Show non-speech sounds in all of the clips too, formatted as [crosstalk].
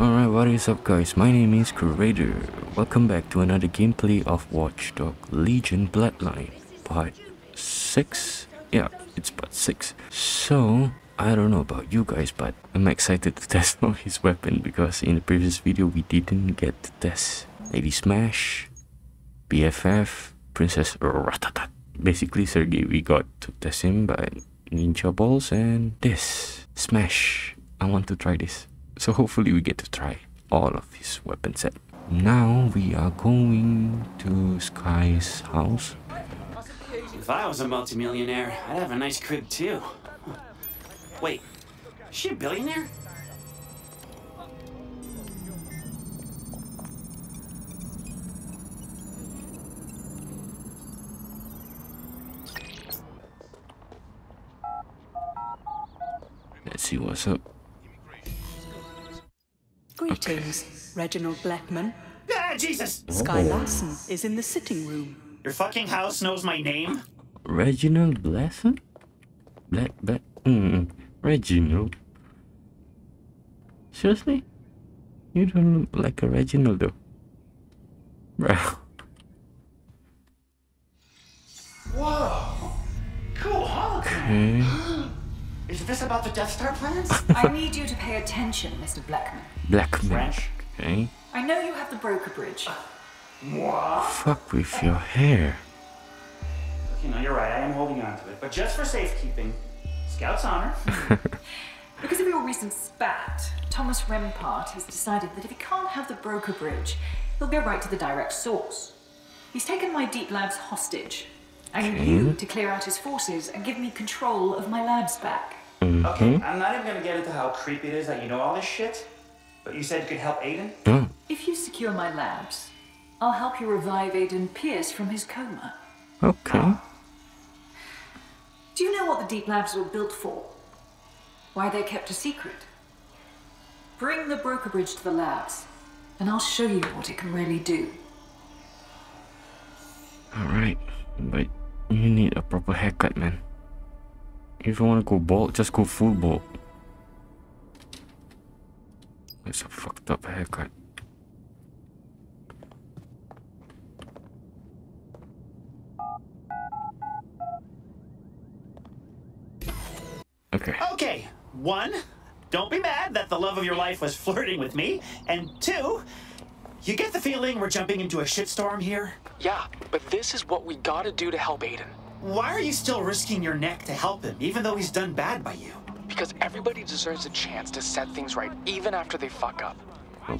Alright, what is up guys? My name is Curator. Welcome back to another gameplay of Watchdog Legion Bloodline, part 6? Yeah, it's part 6. So, I don't know about you guys, but I'm excited to [laughs] test [laughs] out his weapon because in the previous video we didn't get to test Lady Smash, BFF, Princess Ratatat. Basically, Sergey, we got to test him, but Ninja Balls and this, Smash. I want to try this. So hopefully we get to try all of his weapon set. Now we are going to Skye's house. If I was a multimillionaire, I'd have a nice crib too. Wait, is she a billionaire? Let's see what's up. Greetings, Reginald Blackman. Ah, Jesus! Skye Oh. Larsen is in the sitting room. Your fucking house knows my name? Reginald Blesson? Black, black, mm, Reginald. Seriously? You don't look like a Reginald though. Bro. Whoa! Cool hologram. Okay. Is this about the Death Star plans? [laughs] I need you to pay attention, Mr. Blackman. Black man. French. Okay. I know you have the Broca Bridge. Fuck with your hair. You know, you're right, I am holding on to it. But just for safekeeping, Scout's honor. [laughs] Because of your recent spat, Thomas Rempart has decided that if he can't have the Broca Bridge, he'll go right to the direct source. He's taken my deep labs hostage. I need you to clear out his forces and give me control of my labs back. Mm-hmm. Okay, I'm not even gonna get into how creepy it is that you know all this shit. But you said you could help Aiden? Oh, If you secure my labs, I'll help you revive Aiden Pearce from his coma. okay. Do you know what the deep labs were built for? Why they're kept a secret? Bring the Broca Bridge to the labs, and I'll show you what it can really do. Alright. But you need a proper haircut, man. If you wanna go bald, just go full bald. That's a fucked up haircut. Okay. Okay, one, don't be mad that the love of your life was flirting with me. And two, you get the feeling we're jumping into a shitstorm here? Yeah, but this is what we gotta do to help Aiden. Why are you still risking your neck to help him, even though he's done bad by you? Because everybody deserves a chance to set things right, even after they fuck up.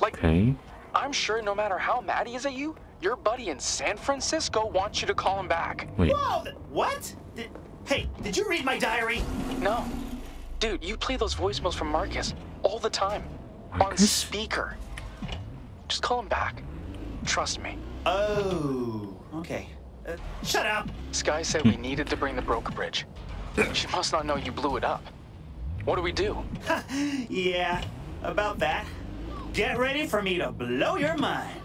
Like, I'm sure no matter how mad he is at you, your buddy in San Francisco wants you to call him back. Wait. Whoa, what? Did, hey, did you read my diary? No. Dude, you play those voicemails from Marcus all the time. On speaker. Just call him back. Trust me. Oh, okay. Uh, shut up. Skye said we needed to bring the Broca Bridge. She must not know you blew it up. What do we do? [laughs] Yeah, about that. Get ready for me to blow your mind.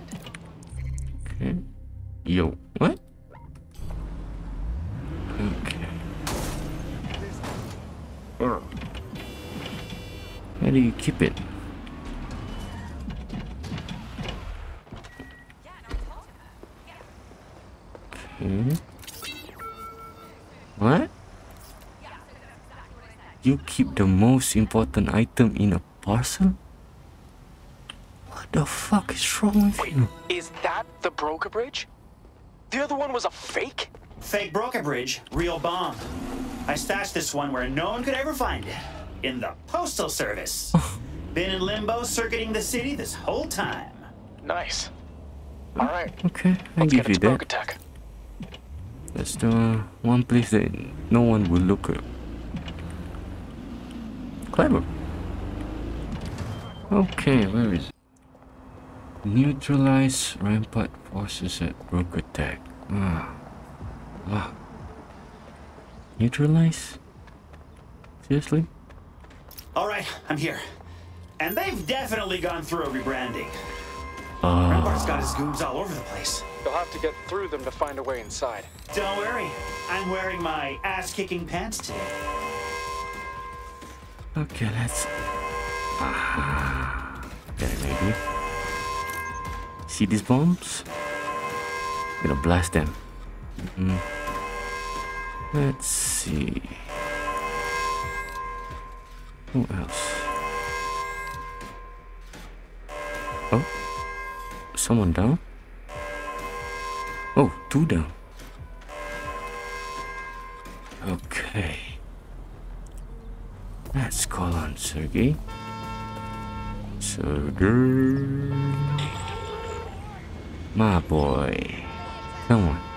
Okay. Yo, what? Okay. Ugh. Where do you keep it? Okay. What? You keep the most important item in a parcel? What the fuck is wrong with you? Is that the Broca Bridge? The other one was a fake? Fake Broca Bridge, real bomb. I stashed this one where no one could ever find it. In the postal service. [laughs] Been in limbo circuiting the city this whole time. Nice. All right, Okay, I let's give get you it to that. Broca Tech. That's the one place that no one will look at. Clever. Okay, where is it? Neutralize Rempart forces at Broca Tech. Ah. Ah. Neutralize? Seriously? All right, I'm here. And they've definitely gone through a rebranding. Ah. Rempart's got his goons all over the place. You'll have to get through them to find a way inside. Don't worry, I'm wearing my ass-kicking pants today. Okay, let's. Ah. Get it, baby. See these bombs? Gonna blast them. Mm. Let's see. Who else? Oh, someone down? Oh, two down. Okay. Let's call on Sergey. Sergey. My boy. Come on.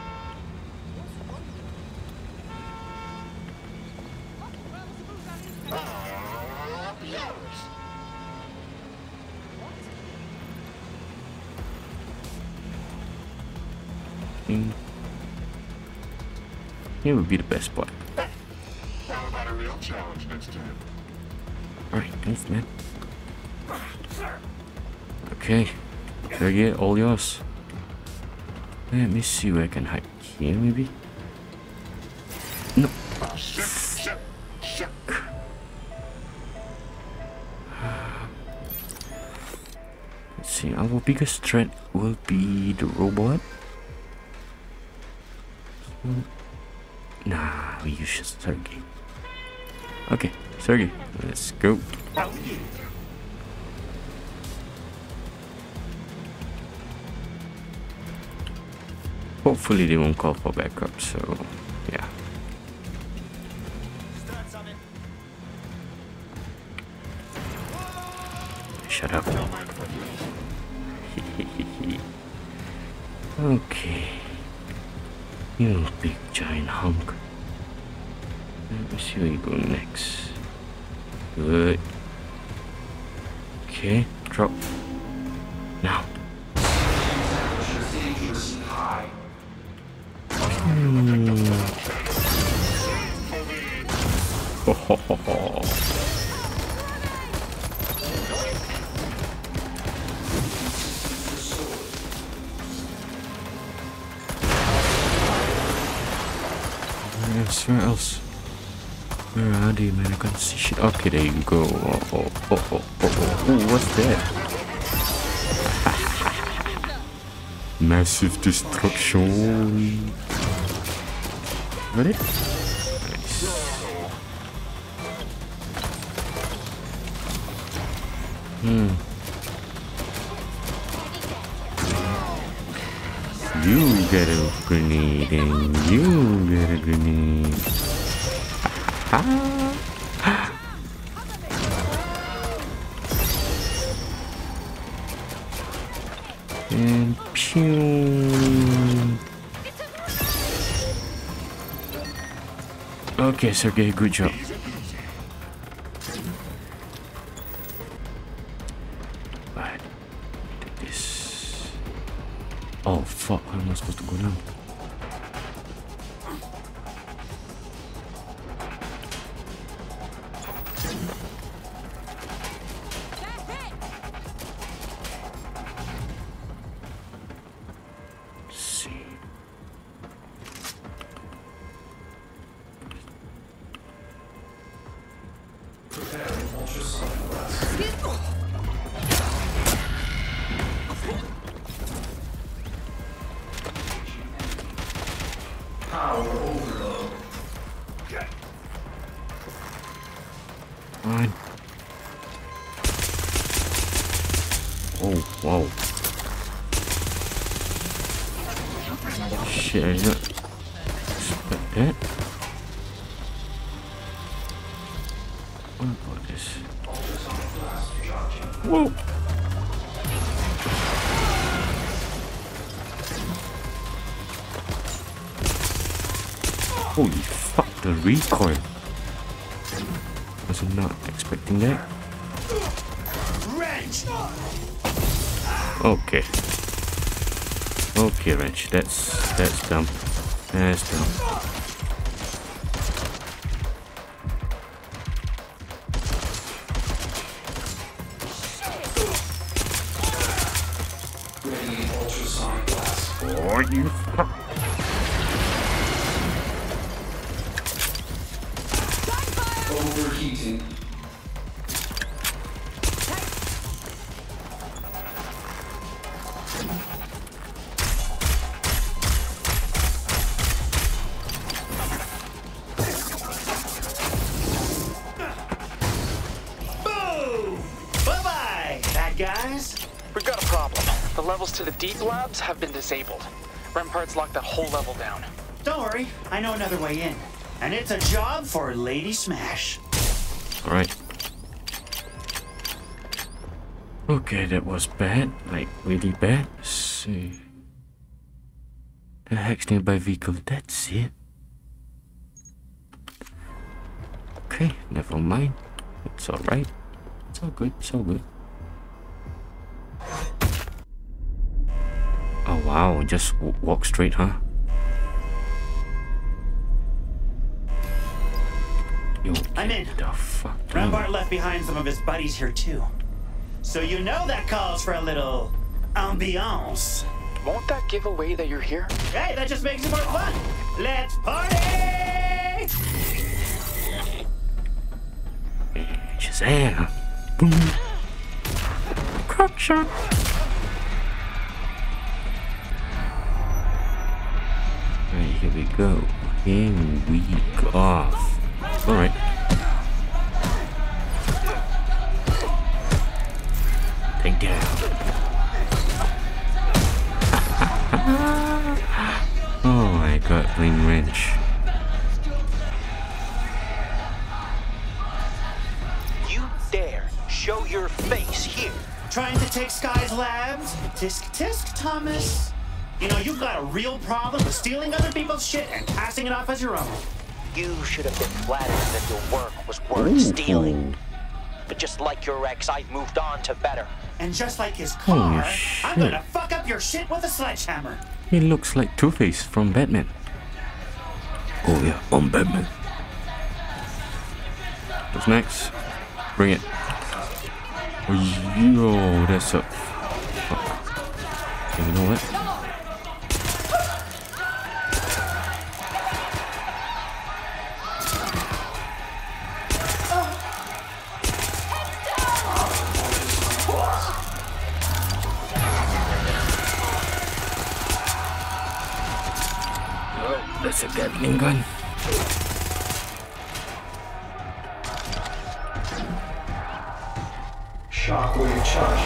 Here would be the best spot. Alright, thanks, man. Okay. Sergey, all yours. Let me see where I can hide. Here, maybe? No. Let's see. Our biggest threat will be the robot. We use Sergey. Okay, Sergey, let's go. Hopefully they won't call for backup, so yeah. Shut up. [laughs] okay. You big Where else? Where are can't see shit. Okay, there you go. Oh, oh, oh, oh, oh, oh. Ooh, what's that? [laughs] Massive destruction. Nice. Hmm. Get a grenade and you get a grenade. and pew. Okay, Sergey, good job. Whoa! Holy fuck, the recoil! Was not expecting that. Okay. Okay, Wrench, that's that's dumb. That's dumb. Level down. Don't worry, I know another way in. And it's a job for Lady Smash. Alright. Okay, that was bad. Like, really bad. Let's see. The hex nearby vehicle. That's it. Okay, never mind. It's alright. It's all good. It's all good. Oh wow, just walk straight, huh? Yo, I'm in. the fuck down. Rempart left behind some of his buddies here too. So you know that calls for a little ambiance. Won't that give away that you're here? Hey, that just makes it more fun. Let's party! Shazam! Boom! Crack shot! Alright, here we go. Here we go off. Alright. Take down. [laughs] oh my god, playing wrench. You dare show your face here. Trying to take Skye's labs? Tisk tisk, Thomas. You know, you've got a real problem with stealing other people's shit and passing it off as your own. You should have been flattered that your work was worth stealing. But just like your ex, I've moved on to better. And just like his Holy car, I'm gonna fuck up your shit with a sledgehammer. He looks like Two-Face from Batman. Oh yeah, I'm Batman. What's next? Bring it. Oh, yo, that's a... Fuck. Okay, you know what? Gatling gun. Shockwave charge.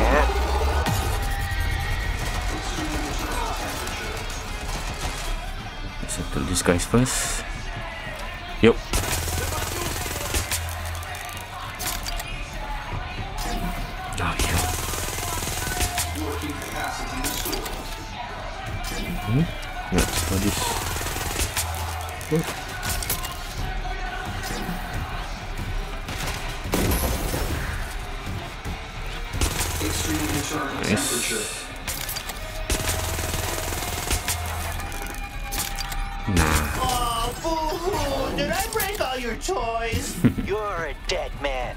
Let's settle these guys first. Yup. Nice. Nah. Oh, boo-hoo! Did I break all your toys? [laughs] You're a dead man.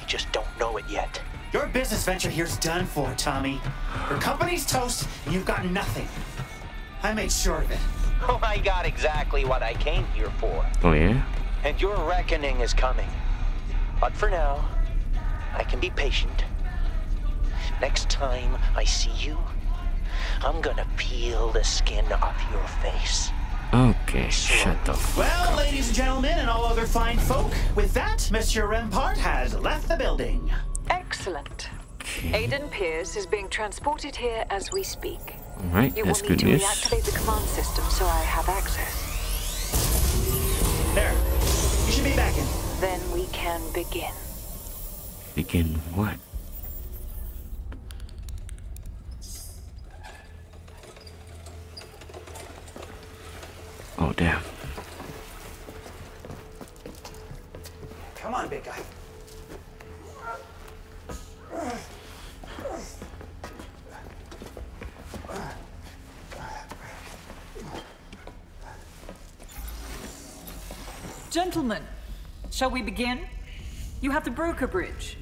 You just don't know it yet. your business venture here's done for, Tommy. Your company's toast, and you've got nothing. I made sure of it. Oh, [laughs] I got exactly what I came here for. Oh yeah? And your reckoning is coming. But for now, I can be patient. Next time I see you, I'm gonna peel the skin off your face. Okay, shut the f- Well, ladies and gentlemen, and all other fine folk, with that, Monsieur Rempart has left the building. Excellent. Aiden Pearce is being transported here as we speak. Alright, You that's will need good to news. reactivate the command system so I have access. There. You should be back in. Then we can begin. Begin what? Oh damn. Come on, big guy. Gentlemen, shall we begin? You have the Broca Bridge.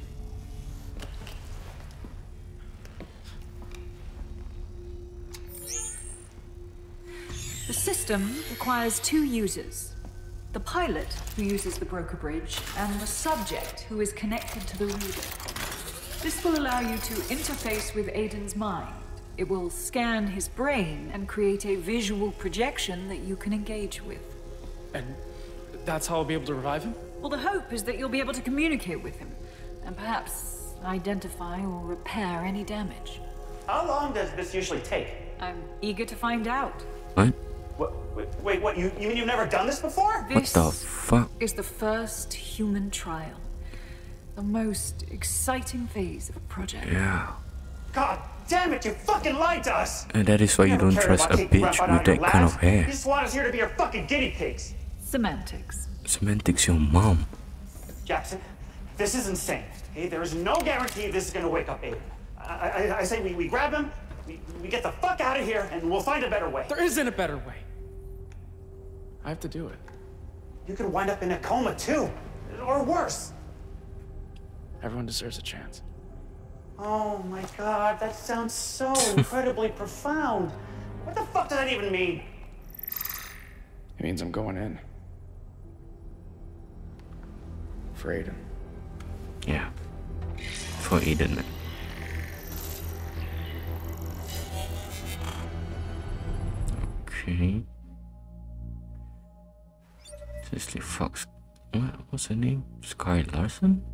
The system requires two users. The pilot, who uses the Broca Bridge, and the subject, who is connected to the reader. This will allow you to interface with Aiden's mind. It will scan his brain and create a visual projection that you can engage with. And that's how I'll be able to revive him? Well, the hope is that you'll be able to communicate with him, and perhaps identify or repair any damage. How long does this usually take? I'm eager to find out. What? What, wait, wait, what? You, you mean you've never done this before? What the fuck? is the first human trial. The most exciting phase of a project. Yeah. God damn it, you fucking lied to us! And that is why you never don't trust a bitch with that kind of hair. You just want us here to be your fucking guinea pigs. Semantics. Semantics your mom. Jackson, this is insane. Okay, there is no guarantee this is gonna wake up Aiden. I, I, I say we, we grab him, we, we get the fuck out of here, and we'll find a better way. There isn't a better way. I have to do it. You could wind up in a coma too, or worse. Everyone deserves a chance. Oh my god, that sounds so [laughs] incredibly profound. What the fuck does that even mean? It means I'm going in. For Aiden. Yeah. For Eden. man. Okay. Seriously, Fox. What? What's her name? Skye Larsen?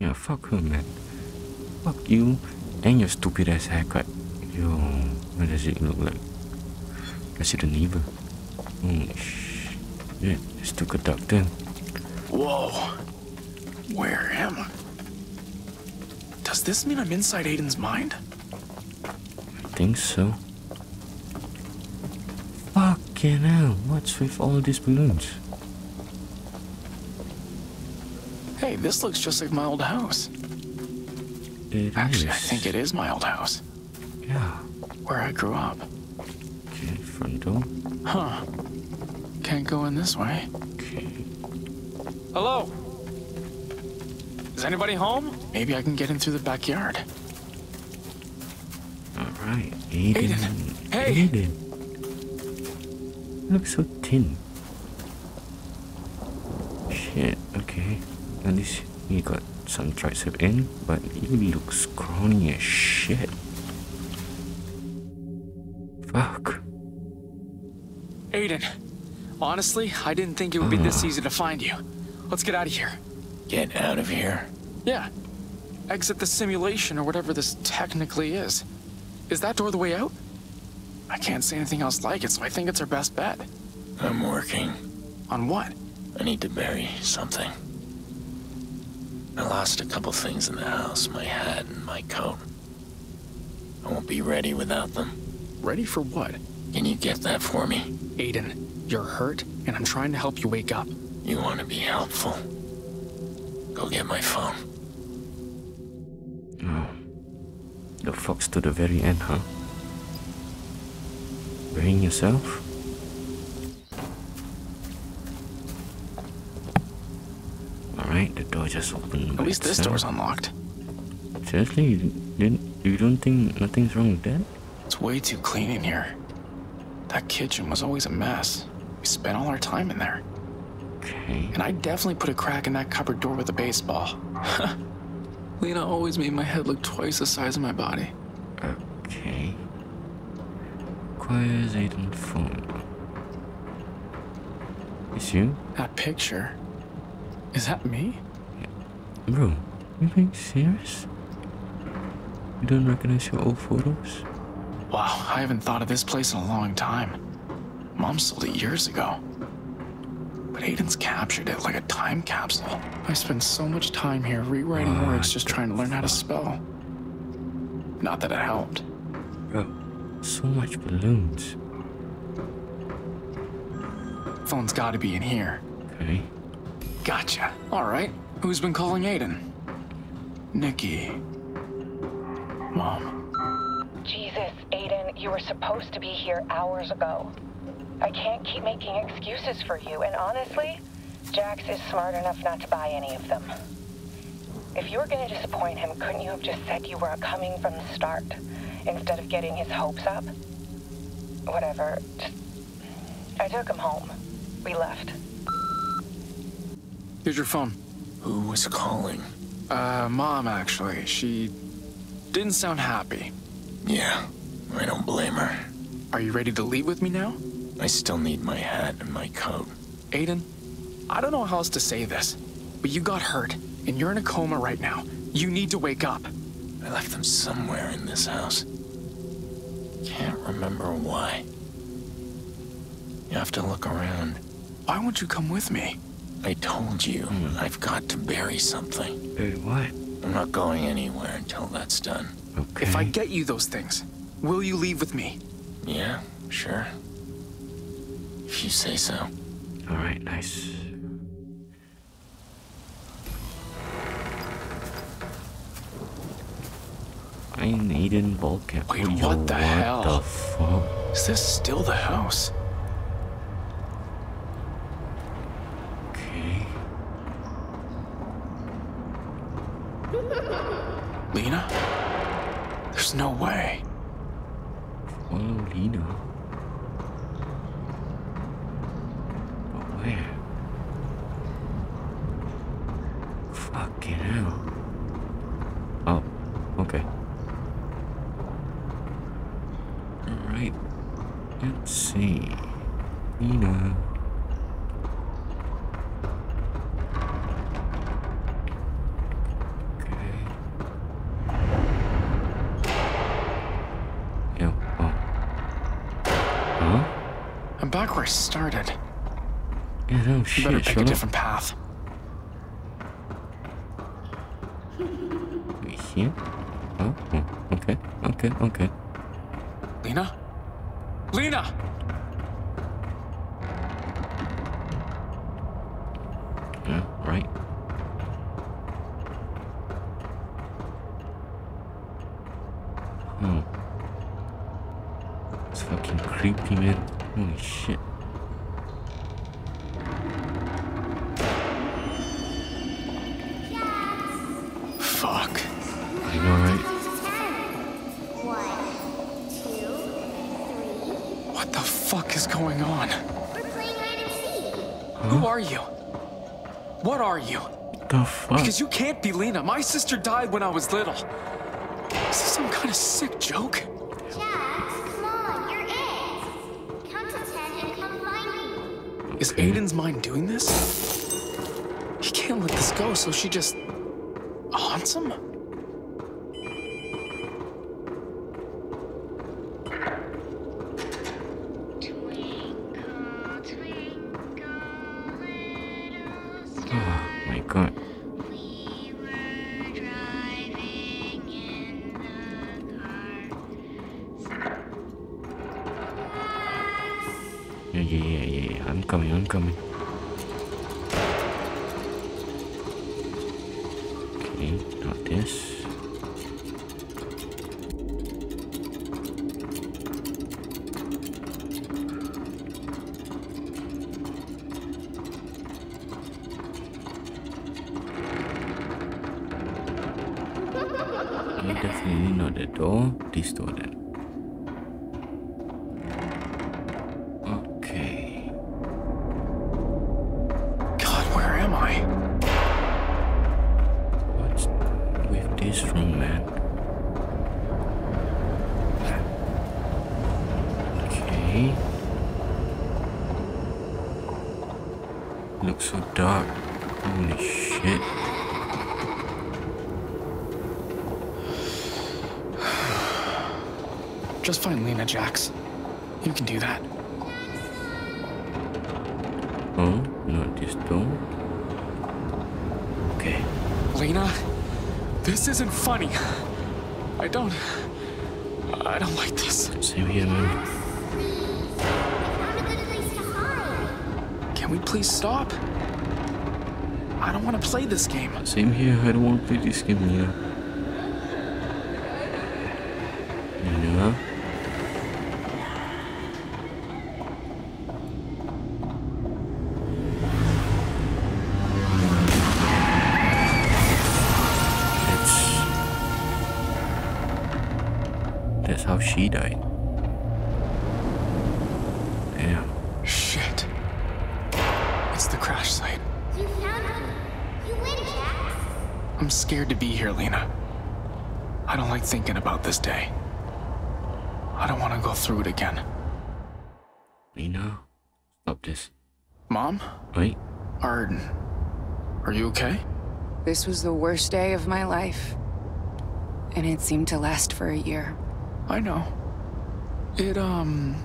Yeah, fuck her, man. Fuck you and your stupid ass haircut. Yo, what does it look like? Resident Evil. Holy shit. It's took a doctor. Whoa. Where am I? Does this mean I'm inside Aiden's mind? I think so. Fucking hell, what's with all these balloons? Hey, this looks just like my old house. It Actually, I think it is my old house. Yeah. Where I grew up. Okay, front door. Huh. Can't go in this way. Okay. Hello? Is anybody home? Maybe I can get in through the backyard. Alright, Aiden. Aiden, hey. Aiden. Looks so thin. Shit, okay. At least he got some tricep in, but he looks scrawny as shit. Fuck. Aiden, honestly, I didn't think it would be this ah. easy to find you. Let's get out of here. Get out of here. Yeah. Exit the simulation or whatever this technically is. Is that door the way out? I can't say anything else like it, so I think it's our best bet. I'm working. On what? I need to bury something. I lost a couple things in the house my hat and my coat. I won't be ready without them. Ready for what? Can you get that for me? Aiden, you're hurt, and I'm trying to help you wake up. You want to be helpful? Go get my phone. Oh. The fox to the very end, huh? Bring yourself? Alright, the door just opened. At least this door's unlocked. Seriously, you didn't? You don't think nothing's wrong with that? It's way too clean in here. That kitchen was always a mess. We spent all our time in there. Okay. And I definitely put a crack in that cupboard door with a baseball. [laughs] Lena always made my head look twice the size of my body. Okay. Aiden phone. It's you? That picture. Is that me? Bro, you being serious? You don't recognize your old photos? Wow, I haven't thought of this place in a long time. Mom sold it years ago. But Aiden's captured it like a time capsule. I spent so much time here rewriting ah, words just trying to learn how to spell. Not that it helped. Bro, so much balloons. Phone's gotta be in here. Okay. Gotcha. Alright, who's been calling Aiden? Nikki. Mom. Jesus, Aiden, you were supposed to be here hours ago. I can't keep making excuses for you, and honestly, Jax is smart enough not to buy any of them. If you were gonna disappoint him, couldn't you have just said you weren't coming from the start, instead of getting his hopes up? Whatever, just... I took him home. We left. Here's your phone. Who was calling? Uh, Mom, actually. She didn't sound happy. Yeah, I don't blame her. Are you ready to leave with me now? I still need my hat and my coat. Aiden, I don't know how else to say this, but you got hurt, and you're in a coma right now. You need to wake up. I left them somewhere in this house. Can't remember why. You have to look around. Why won't you come with me? I told you, hmm. I've got to bury something. Bury what? I'm not going anywhere until that's done. Okay. If I get you those things, will you leave with me? Yeah, sure. If you say so. All right, nice. I'm Aiden Volcan. Wait, what the hell? the fuck? Is this still the house? Okay. Lena? There's no way. Follow Lena. But where? Fucking hell. Oh, okay. Alright. Let's see. Lena. Okay. Yo, oh. Huh? I'm back where I started. Yeah, no You shit, better pick a different path. Here? Oh, oh, okay, okay, okay. Lena? Lena! Yeah, right. Hmm. It's fucking creepy, man. Holy shit. Are you? What are you? The fuck? Because you can't be Lena. My sister died when I was little. Is this some kind of sick joke? Jax, come on, you're it. Count to ten and come find me. Is Aiden's mind doing this? He can't let this go, so she just haunts him? Looks so dark. Holy shit. Just find Lena, Jax. You can do that. Oh, not this door. Okay. Lena, this isn't funny. I don't. I don't like this. Same here, man. Can we please stop? I don't want to play this game. Same here. I don't want to play this game, Lena. This. Mom? Wait. Are. Are you okay? This was the worst day of my life. And it seemed to last for a year. I know. It, um.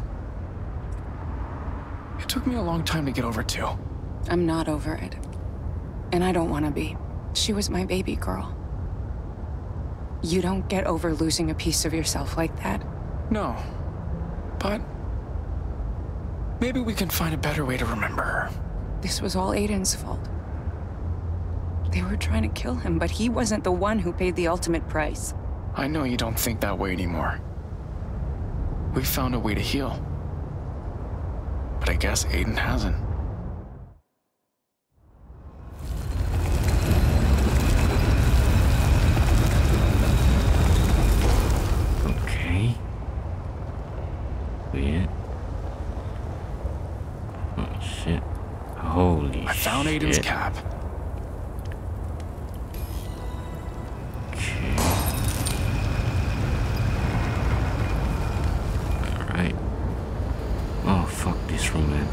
It took me a long time to get over, too. I'm not over it. And I don't want to be. She was my baby girl. You don't get over losing a piece of yourself like that. No. But. Maybe we can find a better way to remember her. This was all Aiden's fault. They were trying to kill him, but he wasn't the one who paid the ultimate price. I know you don't think that way anymore. We found a way to heal. But I guess Aiden hasn't. Okay. Weird. Oh shit. Holy I found Aiden's shit. cap. Okay. Alright. Oh, fuck this room, man.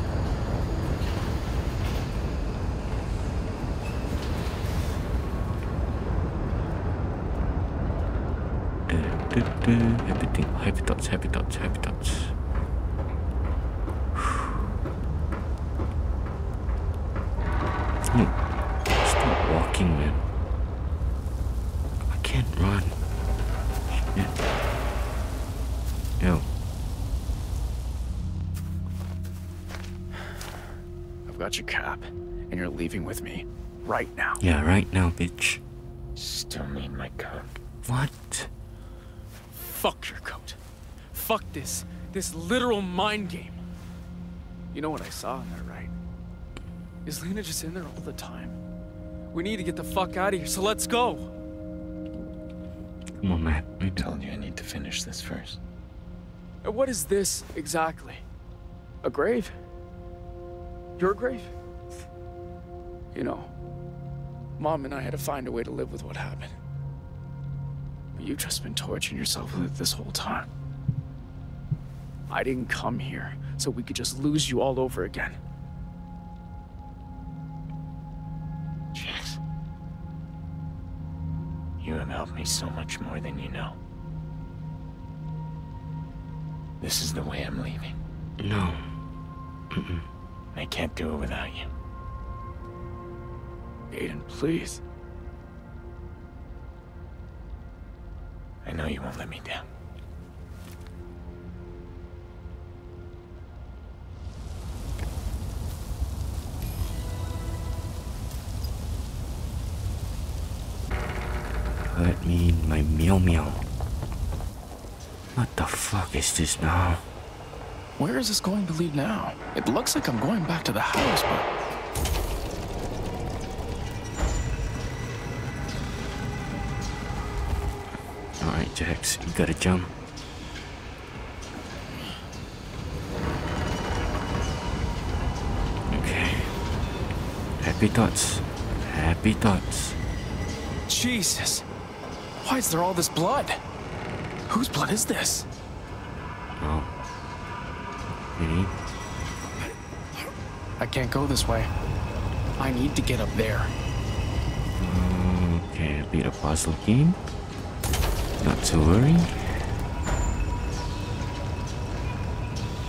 Du- du- du. Everything, happy thoughts, happy thoughts, happy thoughts. No, stop walking, man. I can't run. Shit. Yo, I've got your cap, and you're leaving with me. Right now. yeah, right now, bitch. Still need my coat. What? Fuck your coat. Fuck this. This literal mind game. You know what I saw in there, right? Is Lena just in there all the time? We need to get the fuck out of here, so let's go. Come on, man. I told you I need to finish this first. What is this exactly? A grave? Your grave? You know, Mom and I had to find a way to live with what happened. But you've just been torturing yourself with it this whole time. I didn't come here so we could just lose you all over again. Jax. You have helped me so much more than you know. This is the way I'm leaving. No. I can't do it without you. Aiden, please. I know you won't let me down. Let me in my meow meow. What the fuck is this now? Where is this going to lead now? It looks like I'm going back to the house, but Jax, you gotta jump. Okay. Happy thoughts. Happy thoughts. Jesus. Why is there all this blood? Whose blood is this? Oh. Really? I can't go this way. I need to get up there. Okay, a bit of puzzle game. Not to worry.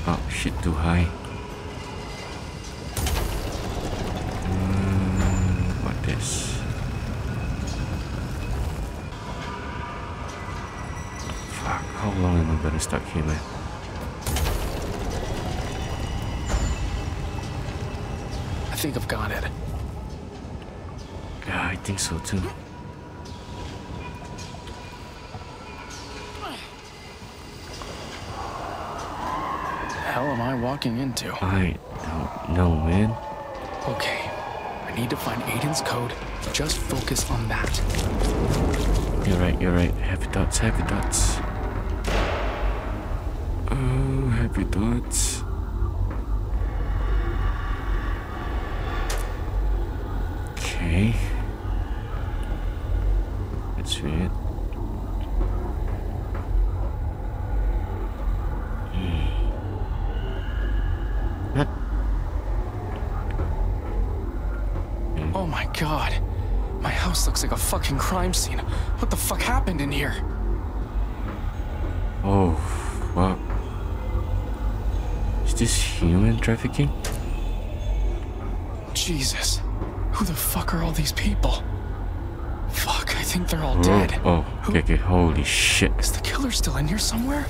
Oh shit, too high. Mm, what this? Fuck, how long am I gonna stuck here, man? I think I've got it. Yeah, I think so too. hell am I walking into? I don't know, man. Okay. I need to find Aiden's code. Just focus on that. You're right, you're right. Happy thoughts, happy thoughts. Oh, happy thoughts. Okay. That's weird. Hmm. What? Oh my god. My house looks like a fucking crime scene. What the fuck happened in here? Oh, fuck. Is this human trafficking? Jesus. Who the fuck are all these people? Fuck, I think they're all Oh, dead. Oh, okay, okay. Holy shit. Is the killer still in here somewhere?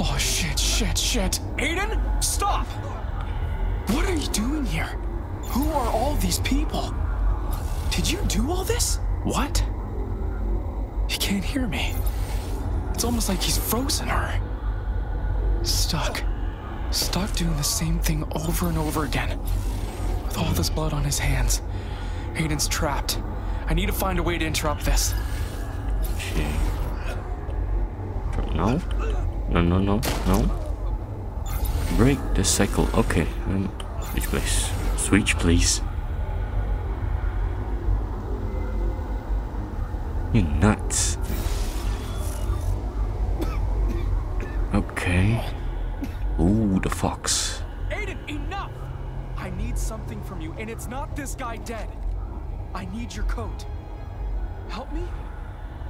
Oh shit, shit, shit. Aiden, stop! What are you doing here? Who are all these people? Did you do all this? What? He can't hear me. It's almost like he's frozen her. Stuck. Stuck doing the same thing over and over again. With all this blood on his hands. Hayden's trapped. I need to find a way to interrupt this. No? No, no, no, no. Break the cycle. Okay. Switch place. Switch, please. You nuts. Okay. Ooh, the fox. Aiden, enough! I need something from you, and it's not this guy dead. I need your coat. Help me?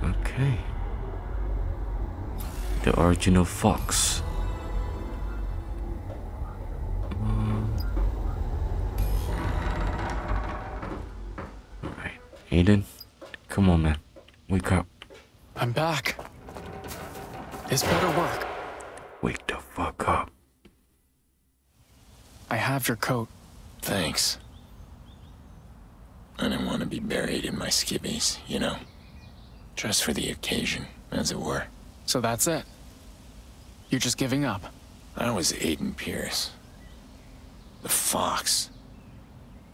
Okay. The original fox. Um, Alright. Aiden, come on, man. Wake up. I'm back. This better work. Wake the fuck up. I have your coat. Thanks. I didn't want to be buried in my skivvies, you know? Just for the occasion, as it were. So that's it. You're just giving up. I was Aiden Pearce. The Fox.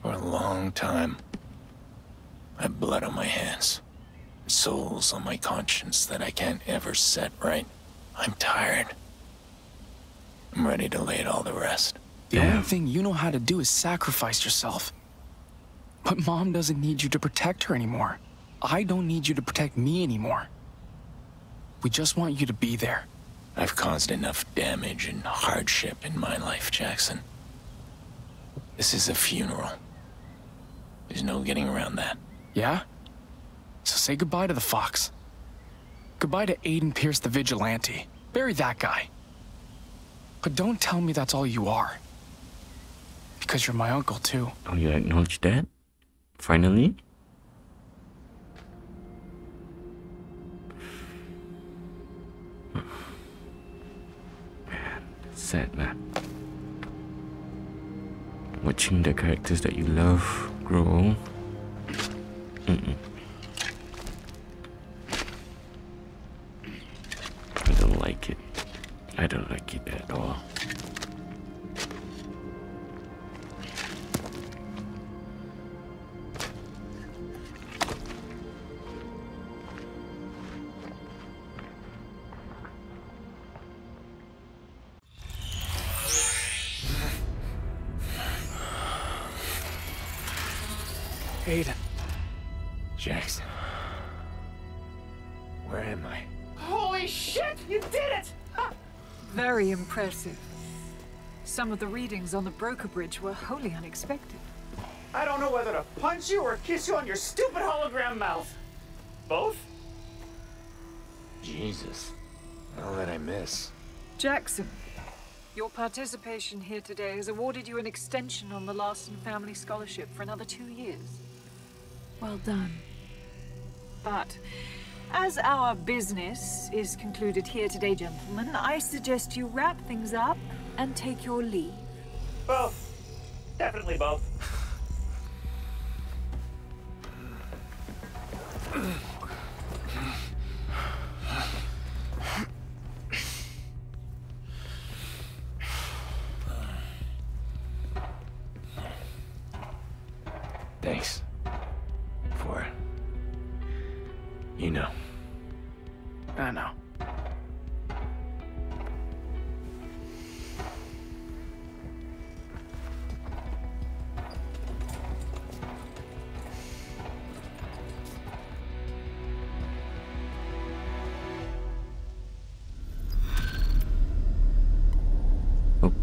For a long time. I have blood on my hands. Souls on my conscience that I can't ever set right. I'm tired. I'm ready to lay it all to rest. The only thing you know how to do is sacrifice yourself. But Mom doesn't need you to protect her anymore. I don't need you to protect me anymore. We just want you to be there. I've caused enough damage and hardship in my life, Jackson. This is a funeral. There's no getting around that. Yeah? So say goodbye to the Fox. Goodbye to Aiden Pearce the Vigilante. Bury that guy. But don't tell me that's all you are. Because you're my uncle, too. Oh, you acknowledge that? Finally? Man, sad man. Watching the characters that you love grow. Of the readings on the Broca Bridge were wholly unexpected. I don't know whether to punch you or kiss you on your stupid hologram mouth. Both? Jesus. All that I miss. Jackson, your participation here today has awarded you an extension on the Larsen Family Scholarship for another two years. Well done. But as our business is concluded here today, gentlemen, I suggest you wrap things up and take your leave. Both. Definitely both.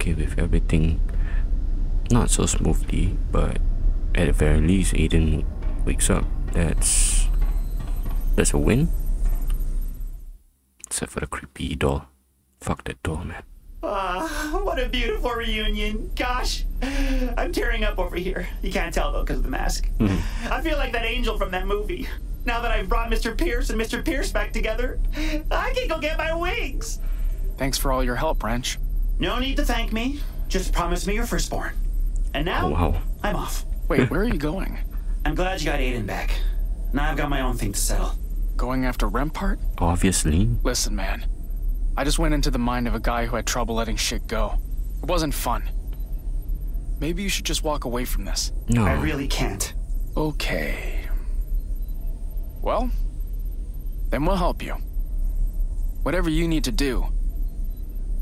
Okay, with everything not so smoothly, but at the very least, Aiden wakes up. That's that's a win. Except for the creepy doll. Fuck that doll, man. Ah, what a beautiful reunion. Gosh, I'm tearing up over here. You can't tell though because of the mask. I feel like that angel from that movie. Now that I've brought Mr. Pearce and Mr. Pearce back together, I can go get my wings. Thanks for all your help, Wrench. No need to thank me. Just promise me your firstborn. And now, Oh, wow. I'm off. Wait, where are you going? [laughs] I'm glad you got Aiden back. Now I've got my own thing to settle. Going after Rempart? Obviously. Listen, man. I just went into the mind of a guy who had trouble letting shit go. It wasn't fun. Maybe you should just walk away from this. No. I really can't. Okay. Well, then we'll help you. Whatever you need to do,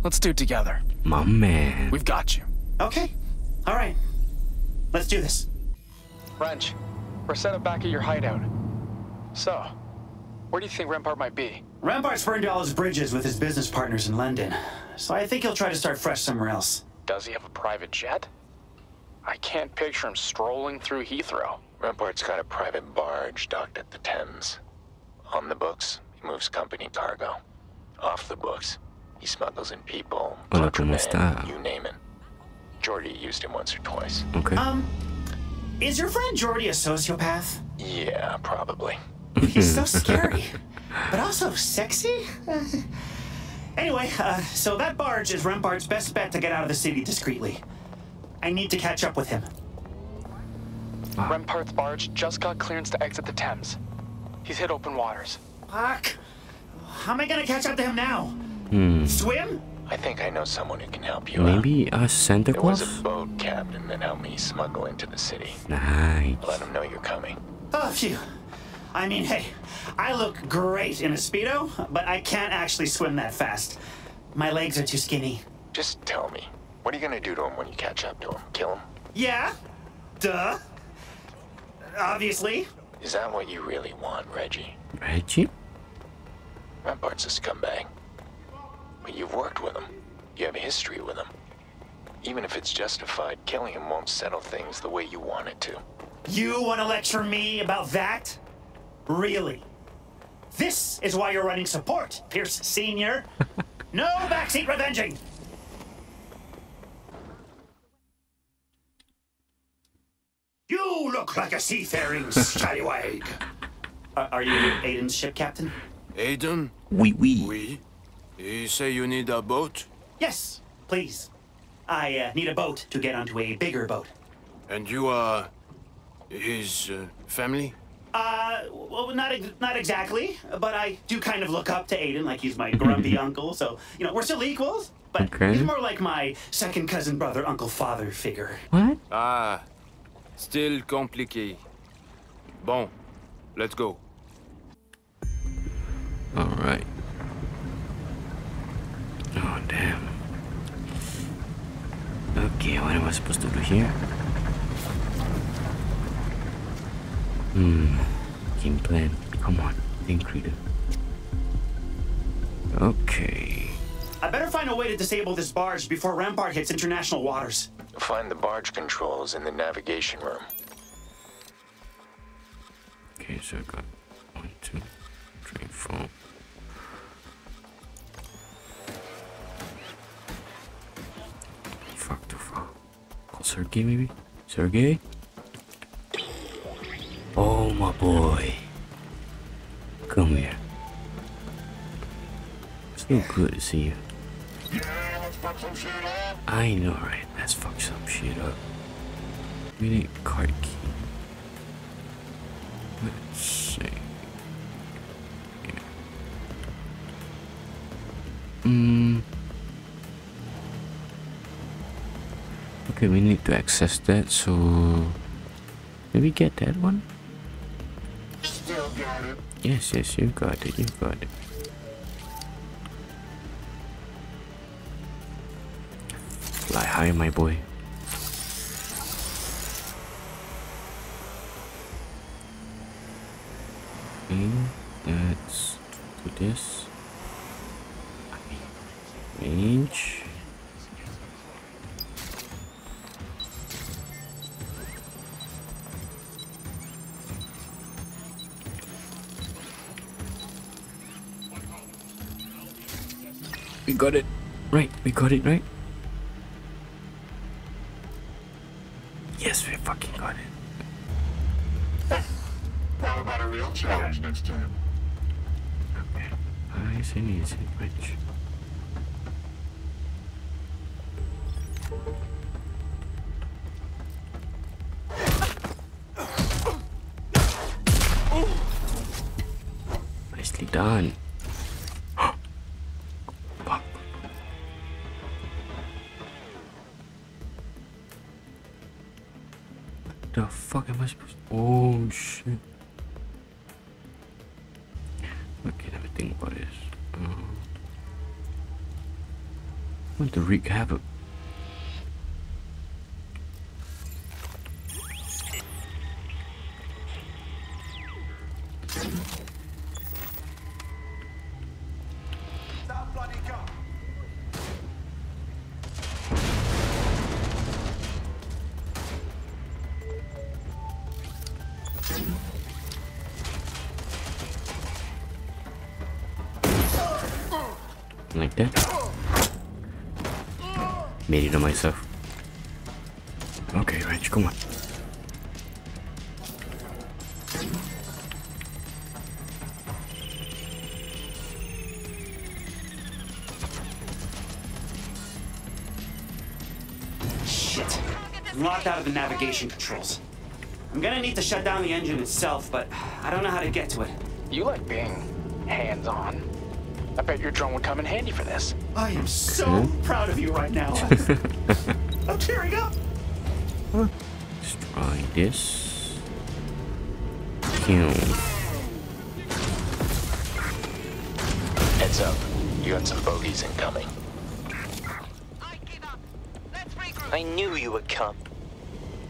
let's do it together. My man. We've got you. Okay. All right. Let's do this. Wrench, we're set up back at your hideout. So, where do you think Rempart might be? Rempart's burned all his bridges with his business partners in London, so I think he'll try to start fresh somewhere else. Does he have a private jet? I can't picture him strolling through Heathrow. Rempart's got a private barge docked at the Thames. On the books, he moves company cargo. Off the books, he smuggles in people, Hola, ¿cómo está? you name it. Jordi used him once or twice. Okay. Um, is your friend Jordi a sociopath? Yeah, probably. He's so [laughs] scary, but also sexy. Anyway, uh, so that barge is Rempart's best bet to get out of the city discreetly. I need to catch up with him. Rempart's barge just got clearance to exit the Thames. He's hit open waters. Fuck. How am I gonna catch up to him now? Hmm. Swim? I think I know someone who can help you out. Maybe a Santa There was Claus? a boat captain that helped me smuggle into the city. Nice. Let him know you're coming. Oh, phew. I mean, hey, I look great in a Speedo, but I can't actually swim that fast. My legs are too skinny. Just tell me, what are you gonna do to him when you catch up to him? Kill him? Yeah? Duh. Obviously. Is that what you really want, Reggie? Reggie? Rempart's a scumbag. But you've worked with him. You have a history with him. Even if it's justified, killing him won't settle things the way you want it to. You want to lecture me about that? Really? This is why you're running support, Pearce Senior. [laughs] no backseat revenging. You look like a seafaring scallywag. [laughs] Are, are you Aiden's ship captain? Aiden? Oui, oui. Oui. You say you need a boat? Yes, please. I uh, need a boat to get onto a bigger boat. And you are his uh, family? Uh, well, not ex- not exactly, but I do kind of look up to Aiden like he's my grumpy uncle. So you know, we're still equals, but Okay. he's more like my second cousin, brother, uncle, father figure. What? Ah, still compliqué. Bon, let's go. Alright. Oh, damn. Okay, what am I supposed to do here? Hmm. Game plan. Come on. Think creative. Okay. I better find a way to disable this barge before Rempart hits international waters. Find the barge controls in the navigation room. Okay, so I got Sergey maybe? Sergey? Oh my boy. Come here. So good to see you. I know, right? Let's fuck some shit up. We need card key. Okay, we need to access that, so maybe get that one. Still got it. Yes, yes, you got it, you got it. Fly high, my boy. Okay, let's do this. Right, we got it, right? Yes, we fucking got it. How about a real challenge next time? Okay, Nice and easy, Rich. Nicely done. Fuck am I supposed to? Oh shit. Okay, let me think about this. Um, I want to wreak havoc. Navigation controls. I'm gonna need to shut down the engine itself, but I don't know how to get to it. You like being hands-on. I bet your drone would come in handy for this. I am so proud of you right now. I'm tearing up. Let's try this. Pew. Heads up. You got some bogeys incoming. I knew you would come.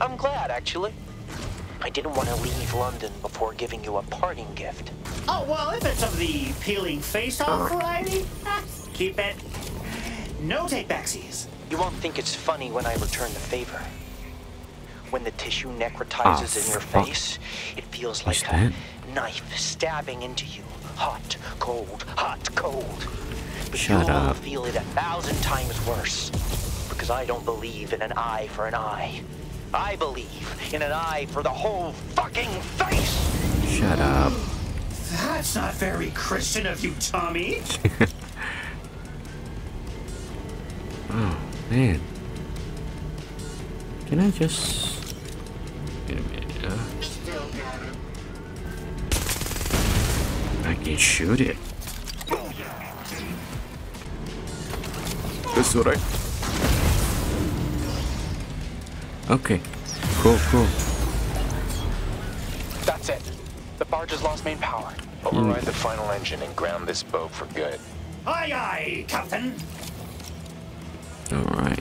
I'm glad, actually. I didn't want to leave London before giving you a parting gift. Oh, well, if it's of the peeling face-off variety, [laughs] keep it. No take-backsies. You won't think it's funny when I return the favor. When the tissue necrotizes Ah, in your fuck. face, it feels like a knife stabbing into you. Hot, cold, hot, cold. But Shut you'll up. feel it a thousand times worse. Because I don't believe in an eye for an eye. I believe in an eye for the whole fucking face! Shut up. That's not very Christian of you, Tommy. [laughs] Oh, man. Can I just... Wait a minute, uh... I can shoot it. That's alright. Okay. Cool, cool. That's it. The barge has lost main power. Override hmm. the final engine and ground this boat for good. Aye, aye, Captain. Alright.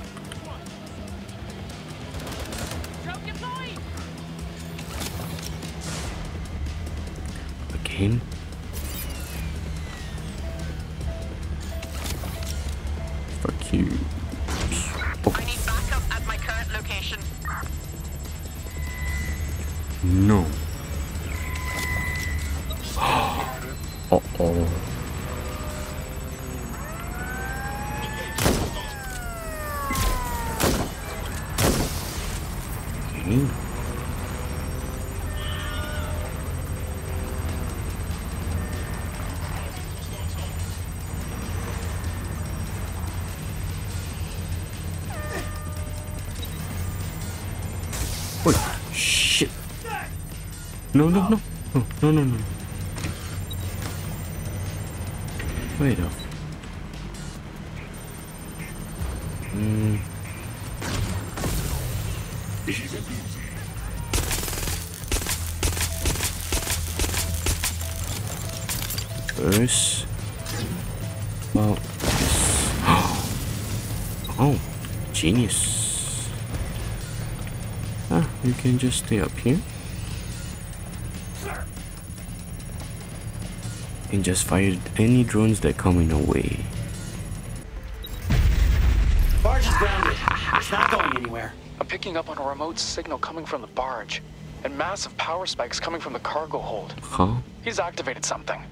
Again? Okay. Oh, Wait, shit. No, no, no. No, no, no, no. Wait up. just stay up here. And just fire any drones that come in our way. Barge is grounded. It's not going anywhere. I'm picking up on a remote signal coming from the barge. And massive power spikes coming from the cargo hold. Huh? He's activated something.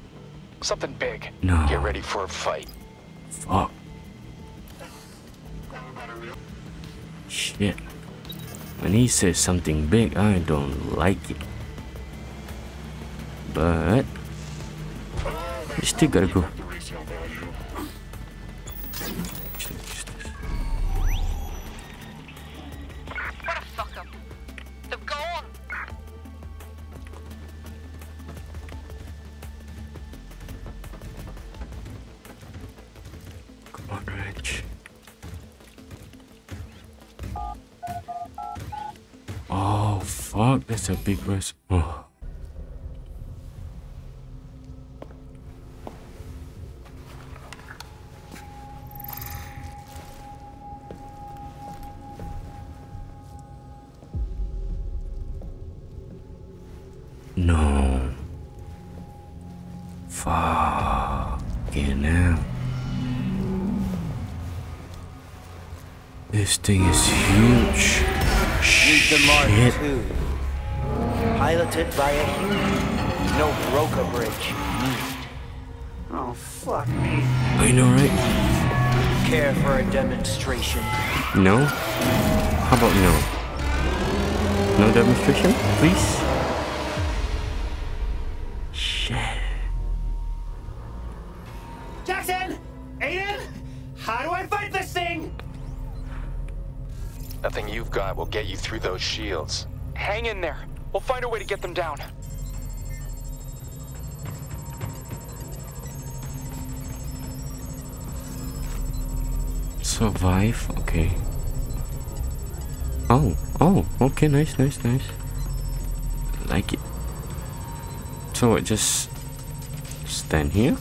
Something big. No. Get ready for a fight. Fuck. Shit. When he says something big, I don't like it. But you still gotta go. Fuck, that's a big mess. Oh. No. Fucking hell. This thing is huge. Use the Mark II. Piloted by a human. No Broca Bridge. Oh, fuck me. I know, right? Care for a demonstration? No? How about no? No demonstration, please? Through those shields. Hang in there. We'll find a way to get them down. Survive, okay. Oh, oh, okay, nice, nice, nice. Like it. So I just stand here?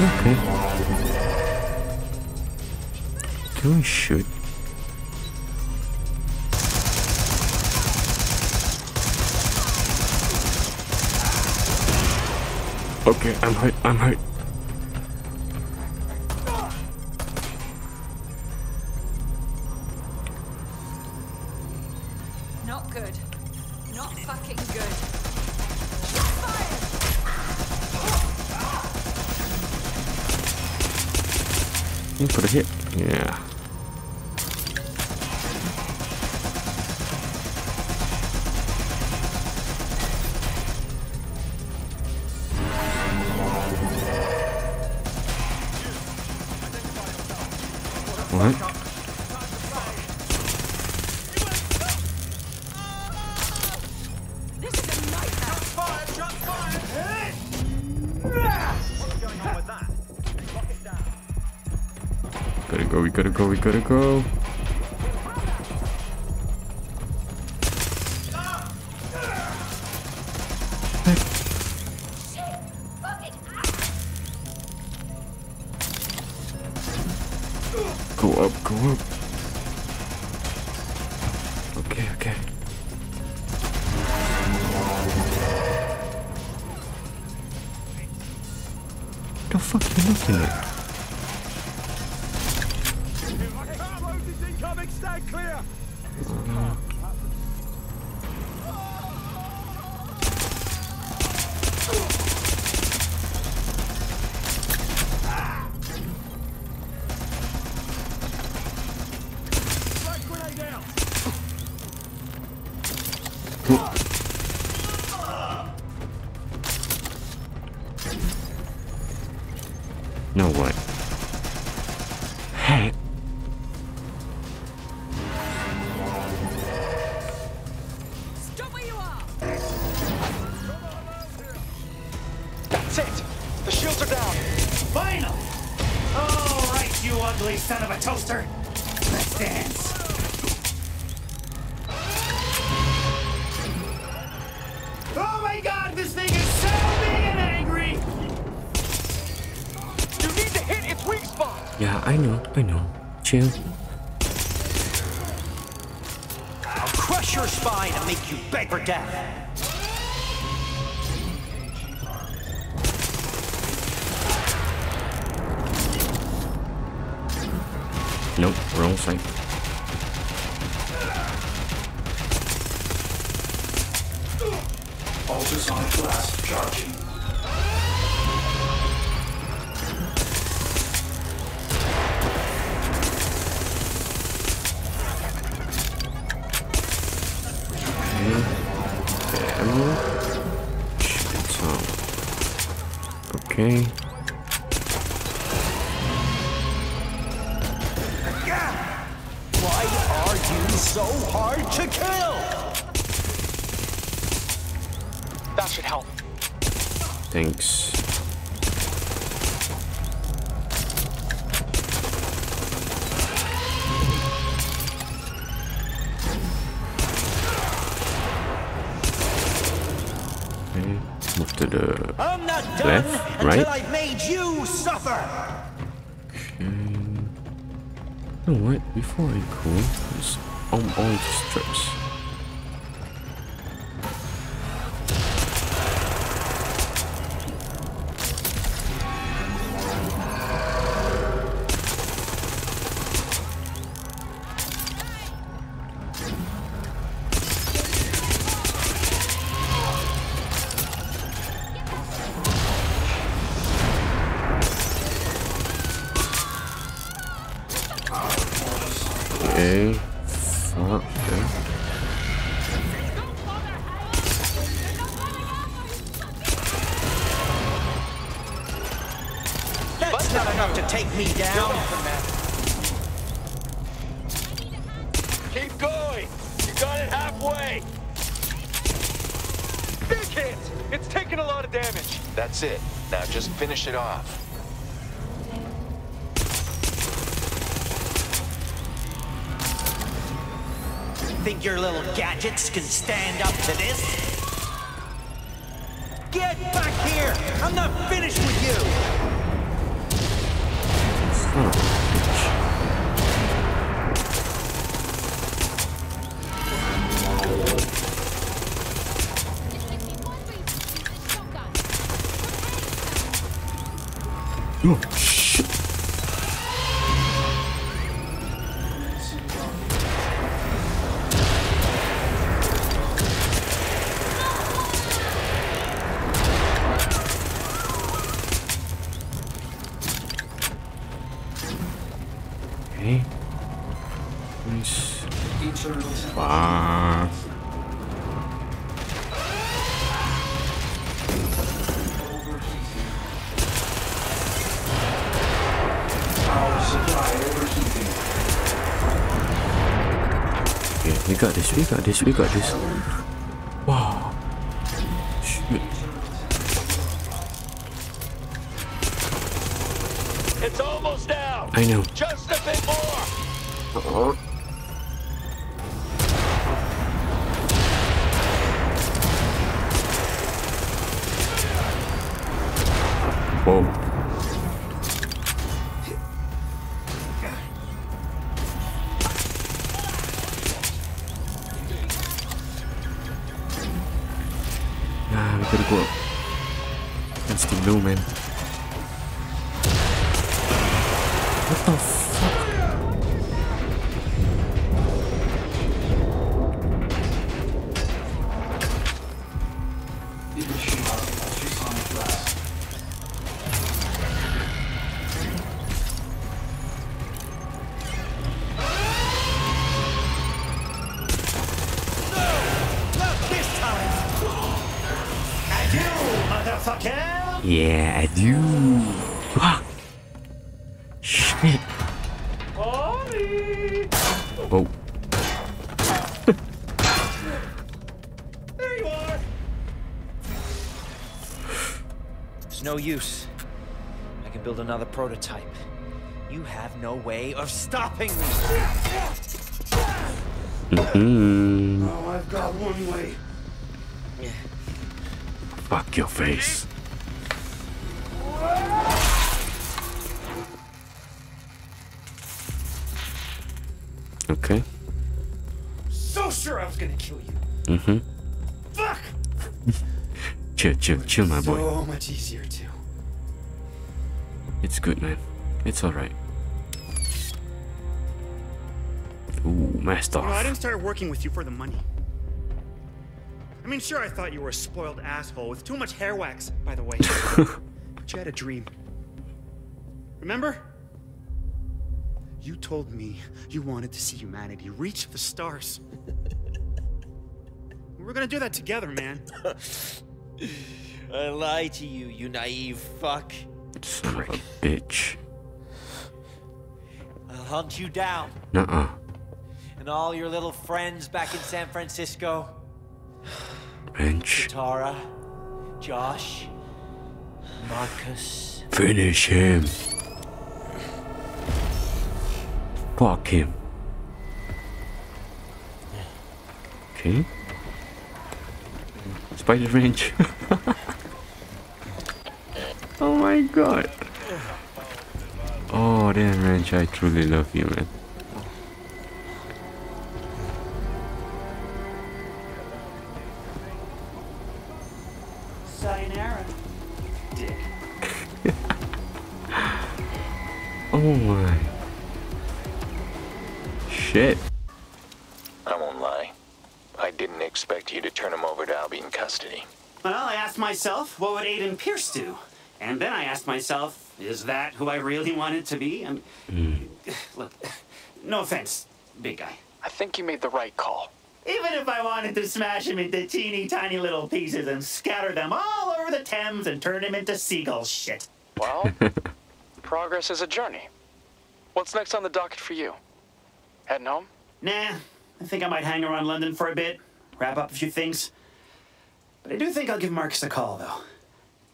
Okay. Can we shoot? Okay, I'm hurt, I'm hurt. Not good. Not fucking good. You put a hit. Yeah. Gotta go, son of a toaster. Let's dance. Oh my god, this thing is so big and angry! You need to hit its weak spot. Yeah, I know, I know. Chill. I'll crush your spine and make you beg for death. Wrong side. Ultrasonic blast charging. Before I go, let's on all the Think your little gadgets can stand up to this? This, we got this, we. Wow. Shit. It's almost down! I know. Just a bit more! Uh-huh. Whoa. Nah, we no use. I can build another prototype. You have no way of stopping me! Mm-hmm. Oh, I've got one way. Fuck your face. Okay. So sure I was gonna kill you. Mm-hmm. Fuck! Chill, chill, chill, my boy. So much easier too. It's good, man. It's alright. Ooh, messed You know, I didn't start working with you for the money. I mean, sure, I thought you were a spoiled asshole with too much hair wax, by the way. [laughs] but you had a dream. Remember? You told me you wanted to see humanity reach the stars. [laughs] We're gonna do that together, man. [laughs] I lied to you, you naive fuck. Son of a bitch. I'll hunt you down. Nuh-uh. And all your little friends back in San Francisco. Wrench. Tara, Josh, Marcus. Finish him. Fuck him. Okay. Spider wrench. Oh my god. Oh damn wrench, I truly love you man. Sayonara. Dick. [laughs] Oh my. Shit. I won't lie. I didn't expect you to turn him over to Albion custody. Well, I asked myself, what would Aiden Pearce do? And then I asked myself, is that who I really wanted to be? And hmm. look, no offense, big guy. I think you made the right call. Even if I wanted to smash him into teeny tiny little pieces and scatter them all over the Thames and turn him into seagull shit. Well, [laughs] progress is a journey. What's next on the docket for you? Heading home? Nah, I think I might hang around London for a bit, wrap up a few things. But I do think I'll give Marcus a call, though.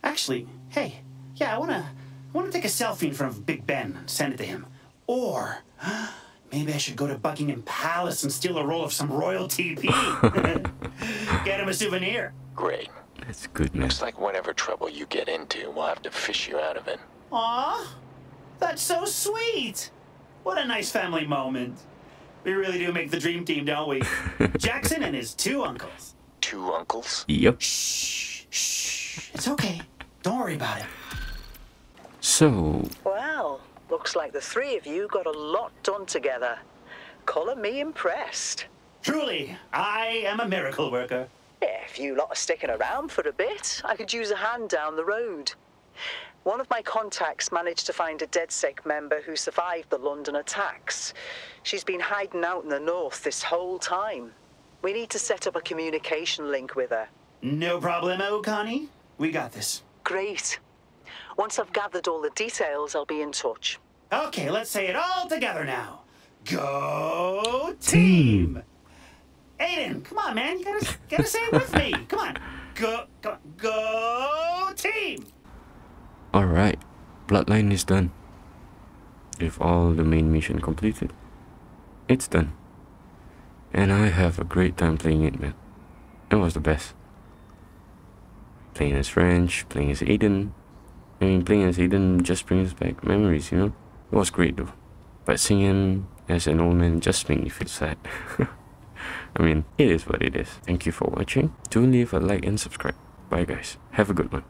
Actually, hey, yeah, I wanna, I wanna take a selfie in front of Big Ben and send it to him. Or [gasps] maybe I should go to Buckingham Palace and steal a roll of some royal TV. [laughs] Get him a souvenir. Great. That's good, man. Looks like whatever trouble you get into, we'll have to fish you out of it. Aw, that's so sweet. What a nice family moment. We really do make the dream team, don't we? [laughs] Jackson and his two uncles. Two uncles? Yep. Shh, shh. It's okay. Don't worry about it. So, Well, looks like the three of you got a lot done together. Color me impressed. Truly, I am a miracle worker. If you lot are sticking around for a bit, I could use a hand down the road. One of my contacts managed to find a DedSec member who survived the London attacks. She's been hiding out in the north this whole time. We need to set up a communication link with her. No problemo, Connie. We got this. Great. Once I've gathered all the details, I'll be in touch. Okay, let's say it all together now. Go team. Aiden, come on, man. You gotta, [laughs] gotta say it with me. Come on. Go, go, go team. alright. Bloodline is done. With all the main mission completed. It's done. And I have a great time playing it, man. It was the best. Playing as Wrench, playing as Aiden. I mean, playing as Aiden just brings back memories, you know? It was great though. But him as an old man just made me feel sad. [laughs] I mean, it is what it is. Thank you for watching. Do leave a like and subscribe. Bye guys. Have a good one.